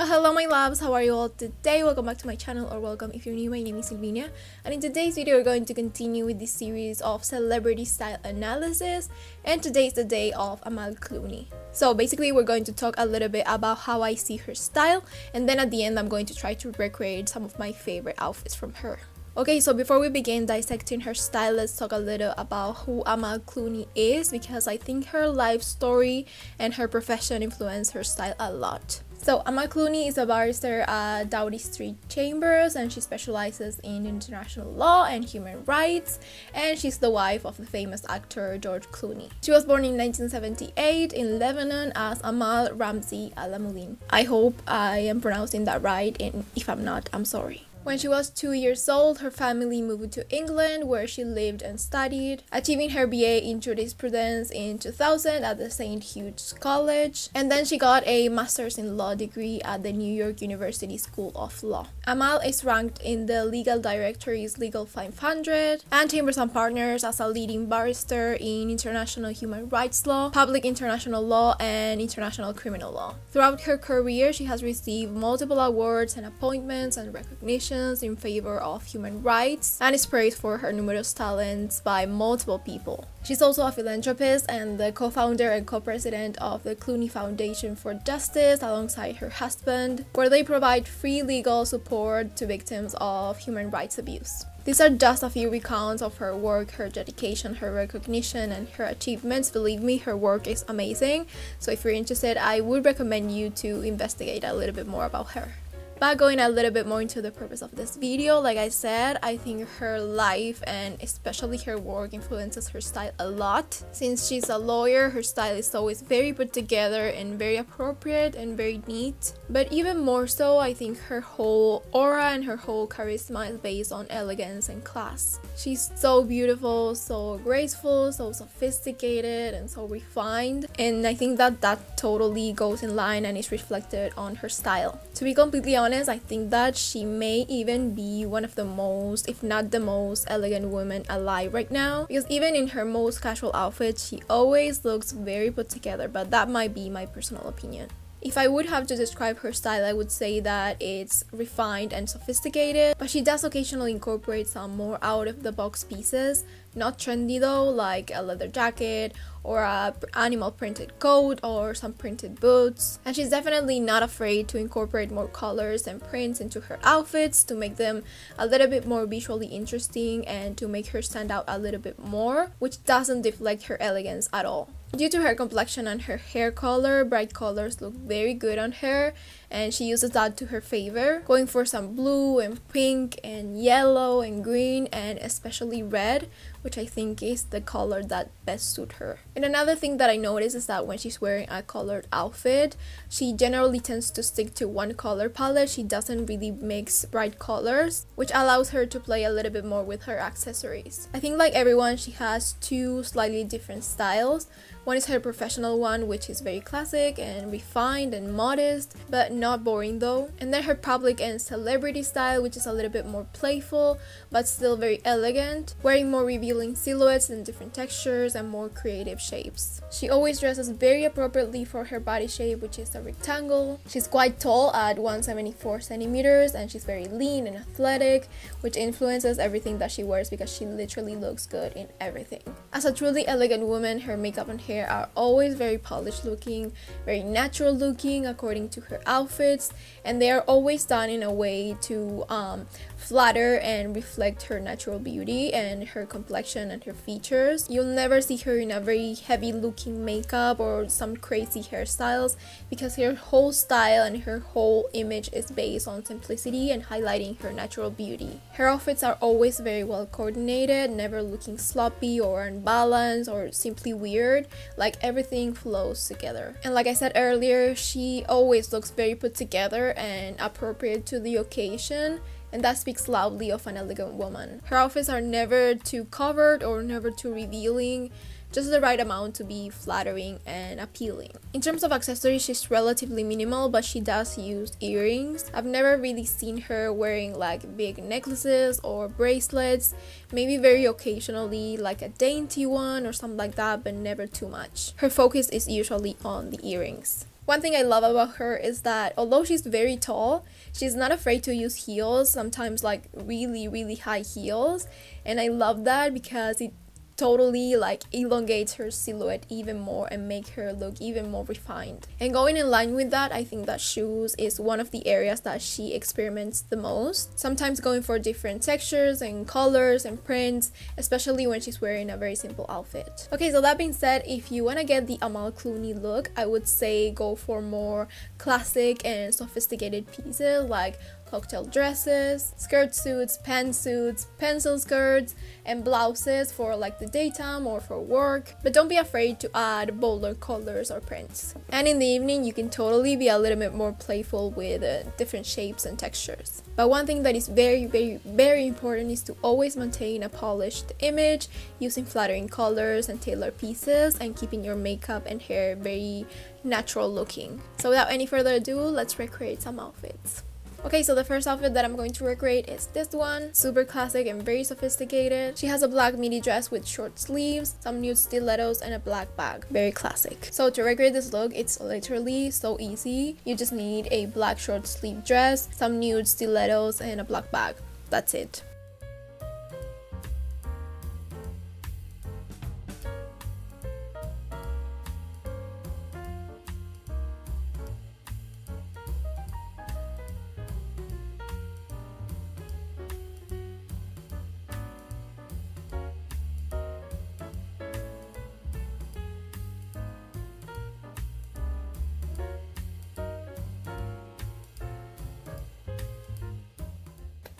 Well, hello my loves, how are you all today? Welcome back to my channel or welcome if you're new, my name is Silvina and in today's video we're going to continue with this series of celebrity style analysis and today is the day of Amal Clooney. So basically we're going to talk a little bit about how I see her style and then at the end I'm going to try to recreate some of my favorite outfits from her. Okay, so before we begin dissecting her style, let's talk a little about who Amal Clooney is because I think her life story and her profession influence her style a lot. So Amal Clooney is a barrister at Doughty Street Chambers and she specializes in international law and human rights and she's the wife of the famous actor George Clooney. She was born in 1978 in Lebanon as Amal Ramzi Alamoulin. I hope I am pronouncing that right and if I'm not, I'm sorry. When she was two years old, her family moved to England where she lived and studied, achieving her BA in jurisprudence in 2000 at the St. Hugh's College, and then she got a master's in law degree at the New York University School of Law. Amal is ranked in the legal directory's Legal 500 and Chambers and Partners as a leading barrister in international human rights law, public international law, and international criminal law. Throughout her career, she has received multiple awards and appointments and recognition in favor of human rights and is praised for her numerous talents by multiple people. She's also a philanthropist and the co-founder and co-president of the Clooney Foundation for Justice alongside her husband, where they provide free legal support to victims of human rights abuse. These are just a few recounts of her work, her dedication, her recognition, and her achievements. Believe me, her work is amazing. So if you're interested, I would recommend you to investigate a little bit more about her. But going a little bit more into the purpose of this video, like I said, I think her life and especially her work influences her style a lot. Since she's a lawyer, her style is always very put together and very appropriate and very neat. But even more so, I think her whole aura and her whole charisma is based on elegance and class. She's so beautiful, so graceful, so sophisticated, and so refined. And I think that that totally goes in line and is reflected on her style. To be completely honest, I think that she may even be one of the most, if not the most, elegant women alive right now. Because even in her most casual outfits, she always looks very put together, but that might be my personal opinion. If I would have to describe her style, I would say that it's refined and sophisticated, but she does occasionally incorporate some more out of the box pieces. Not trendy though, like a leather jacket or a animal printed coat or some printed boots. And she's definitely not afraid to incorporate more colors and prints into her outfits to make them a little bit more visually interesting and to make her stand out a little bit more, which doesn't deflect her elegance at all. Due to her complexion and her hair color, bright colors look very good on her and she uses that to her favor, going for some blue and pink and yellow and green and especially red, which I think is the color that best suit her. And another thing that I notice is that when she's wearing a colored outfit, she generally tends to stick to one color palette. She doesn't really mix bright colors, which allows her to play a little bit more with her accessories. I think like everyone, she has two slightly different styles. One is her professional one, which is very classic and refined and modest, but not boring though. And then her public and celebrity style, which is a little bit more playful, but still very elegant, wearing more revealing silhouettes and different textures and more creative shapes. She always dresses very appropriately for her body shape, which is a rectangle. She's quite tall at 174 centimeters and she's very lean and athletic, which influences everything that she wears because she literally looks good in everything. As a truly elegant woman, her makeup and hair are always very polished looking, very natural looking according to her outfits, and they are always done in a way to um, flatter and reflect her natural beauty and her complexion and her features. You'll never see her in a very heavy looking makeup or some crazy hairstyles because her whole style and her whole image is based on simplicity and highlighting her natural beauty. Her outfits are always very well coordinated, never looking sloppy or unbalanced or simply weird, like everything flows together. And like I said earlier, she always looks very put together and appropriate to the occasion and that speaks loudly of an elegant woman. Her outfits are never too covered or never too revealing, just the right amount to be flattering and appealing. In terms of accessories, she's relatively minimal, but she does use earrings. I've never really seen her wearing like big necklaces or bracelets, maybe very occasionally like a dainty one or something like that, but never too much. Her focus is usually on the earrings. One thing I love about her is that although she's very tall, she's not afraid to use heels, sometimes like really, really high heels. And I love that because it totally like elongate her silhouette even more and make her look even more refined. And going in line with that, I think that shoes is one of the areas that she experiments the most. Sometimes going for different textures and colors and prints, especially when she's wearing a very simple outfit. Okay, so that being said, if you want to get the Amal Clooney look, I would say go for more classic and sophisticated pieces like cocktail dresses, skirt suits, pantsuits, pencil skirts, and blouses for like the daytime or for work. But don't be afraid to add bolder colors or prints. And in the evening, you can totally be a little bit more playful with uh, different shapes and textures. But one thing that is very, very, very important is to always maintain a polished image using flattering colors and tailored pieces and keeping your makeup and hair very natural looking. So without any further ado, let's recreate some outfits. Okay, so the first outfit that I'm going to recreate is this one. Super classic and very sophisticated. She has a black midi dress with short sleeves, some nude stilettos, and a black bag. Very classic. So to recreate this look, it's literally so easy. You just need a black short sleeve dress, some nude stilettos, and a black bag. That's it.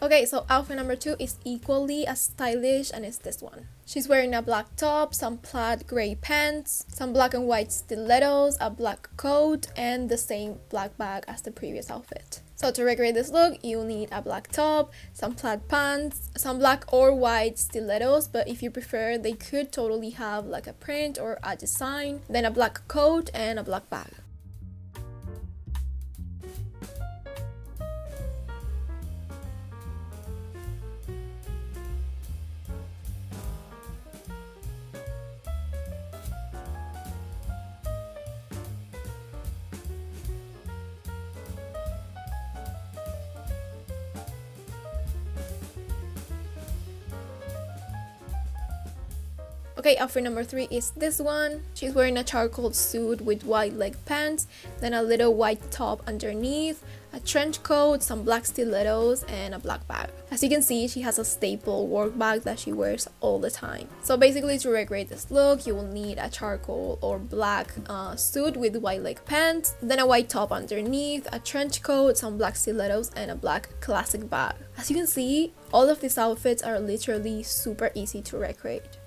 Okay, so outfit number two is equally as stylish and it's this one. She's wearing a black top, some plaid gray pants, some black and white stilettos, a black coat, and the same black bag as the previous outfit. So to recreate this look, you'll need a black top, some plaid pants, some black or white stilettos, but if you prefer, they could totally have like a print or a design, then a black coat and a black bag. Okay, outfit number three is this one. She's wearing a charcoal suit with white leg pants, then a little white top underneath, a trench coat, some black stilettos, and a black bag. As you can see, she has a staple work bag that she wears all the time. So basically to recreate this look, you will need a charcoal or black uh, suit with white leg pants, then a white top underneath, a trench coat, some black stilettos, and a black classic bag. As you can see, all of these outfits are literally super easy to recreate.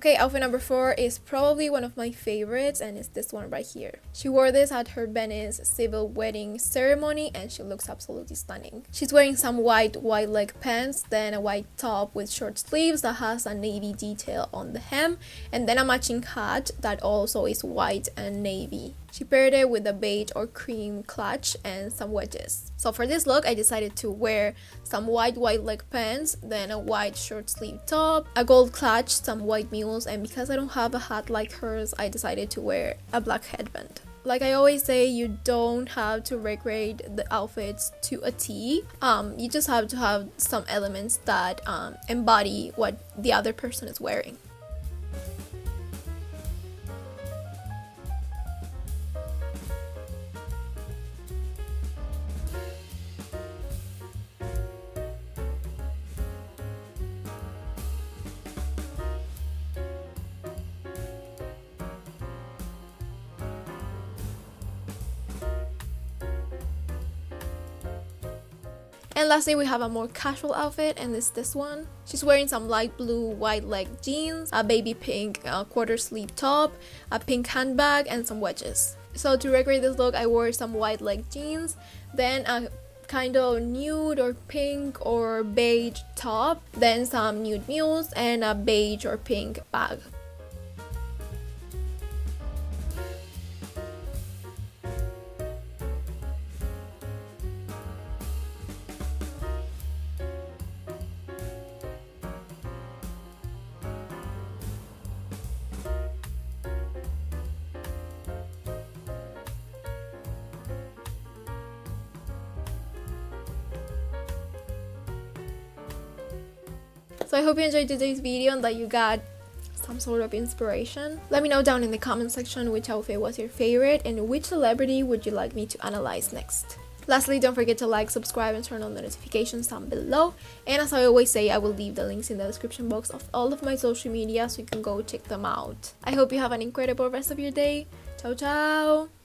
Okay, outfit number four is probably one of my favorites and it's this one right here. She wore this at her Venice civil wedding ceremony and she looks absolutely stunning. She's wearing some white wide leg pants, then a white top with short sleeves that has a navy detail on the hem, and then a matching hat that also is white and navy. She paired it with a beige or cream clutch and some wedges. So for this look, I decided to wear some white white leg pants, then a white short sleeve top, a gold clutch, some white and because I don't have a hat like hers, I decided to wear a black headband like I always say, you don't have to recreate the outfits to a T. Um, you just have to have some elements that um, embody what the other person is wearing. And lastly, we have a more casual outfit and it's this one. She's wearing some light blue wide leg jeans, a baby pink uh, quarter sleeve top, a pink handbag, and some wedges. So to recreate this look, I wore some white leg jeans, then a kind of nude or pink or beige top, then some nude mules, and a beige or pink bag. So I hope you enjoyed today's video and that you got some sort of inspiration. Let me know down in the comment section which outfit was your favorite and which celebrity would you like me to analyze next. Lastly, don't forget to like, subscribe, and turn on the notifications down below. And as I always say, I will leave the links in the description box of all of my social media so you can go check them out. I hope you have an incredible rest of your day. Ciao, ciao!